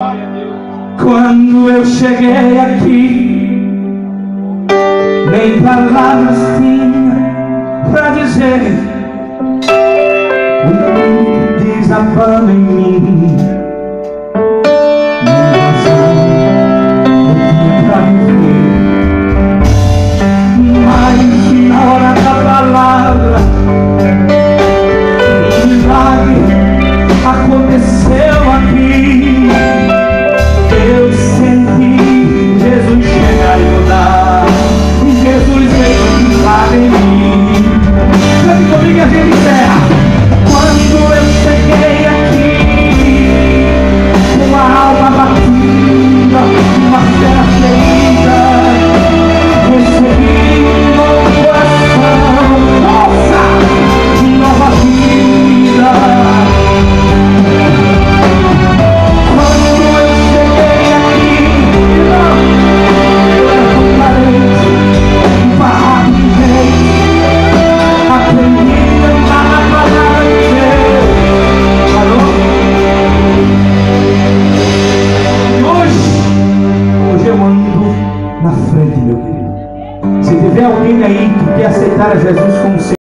Quando eu cheguei aqui, nem palavras tinha pra dizer. O mundo desabando em mim. grande, meu querido. Se tiver alguém aí que quer aceitar a Jesus como Senhor,